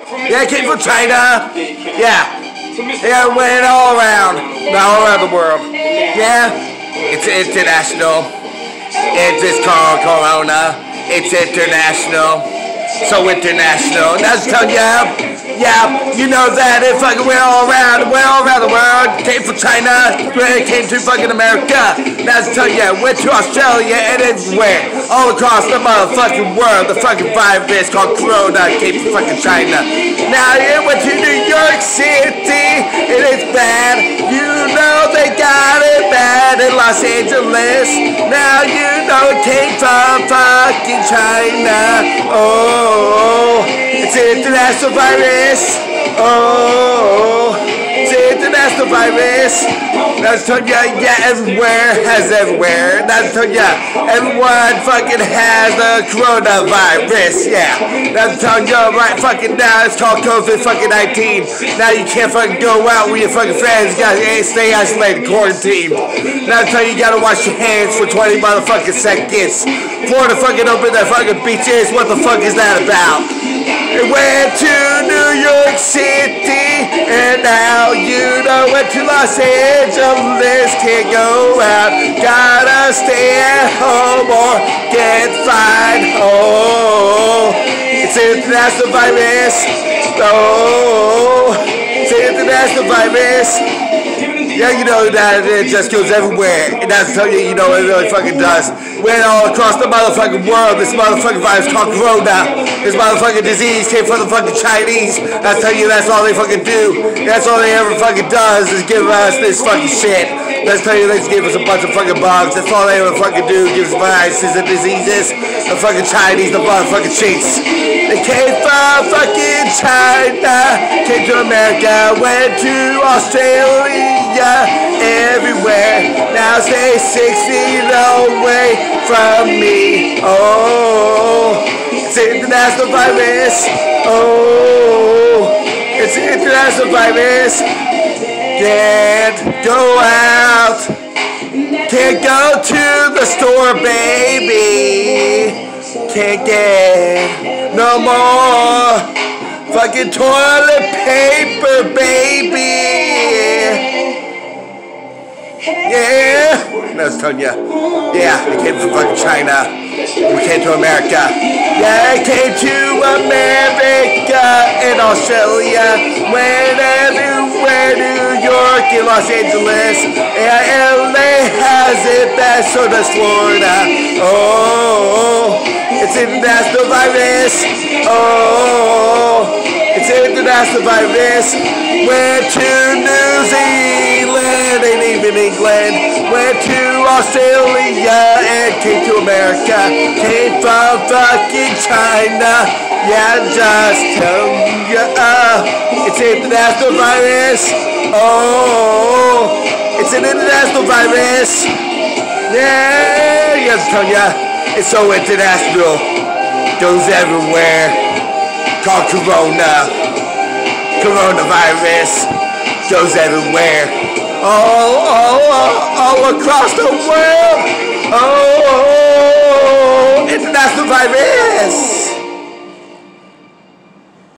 Yeah, it came from China. Yeah. Yeah, it went all around. All around the world. Yeah. It's international. It's just called Corona. It's international. So international. That's telling you. Yeah, you know that it fucking went all around, went all around the world. Came from China, it came to fucking America. That's telling you, went to Australia and everywhere. All across the motherfucking world. The fucking virus called Corona came from fucking China. Now it went to New York City. It is bad. You know they got it bad in Los Angeles. Now you know it came from fucking China. It's international virus. Oh, it's international virus. That's telling ya, yeah, everywhere has everywhere. That's telling ya, everyone fucking has the coronavirus. Yeah, that's telling ya right fucking now. It's called COVID fucking 19. Now you can't fucking go out with your fucking friends. You gotta stay isolated, quarantine. Now tell you, gotta wash your hands for 20 motherfucking seconds. Florida fucking open their fucking beaches. What the fuck is that about? It went to New York City, and now you know went to Los Angeles. Can't go out, gotta stay at home or get fined. Oh, it's international virus. Oh, it's international virus. Yeah, you know that it just goes everywhere. That's tell you, you know, it really fucking does. Went all across the motherfucking world. This motherfucking virus called Corona. This motherfucking disease came from the fucking Chinese. That's tell you, that's all they fucking do. That's all they ever fucking does is give us this fucking shit. Let's tell you, they just give us a bunch of fucking bugs. That's all they ever fucking do. Gives us viruses and diseases. The fucking Chinese, the motherfucking cheats. They came from fucking China, came to America, went to Australia, everywhere. Now stay six feet away from me. Oh, it's international virus. Oh, it's international virus. Can't go out. Can't go to the store, baby. Can't get no more fucking toilet paper, baby. Yeah, that's telling you. Yeah, it came from fucking China. We came to America. Yeah, it came to America and Australia. Went everywhere, New York and Los Angeles. Yeah, LA has it bad, so does Florida. Oh, it's international virus. Oh, it's international virus. Went to Even England. Went to Australia and came to America. Came from fucking China. Yeah, just tell ya. Uh, it's an international virus. Oh, it's an international virus. Yeah, yes, tell ya. It's so international. Goes everywhere. Called Corona. Coronavirus. Goes everywhere. All, all, all, across the world.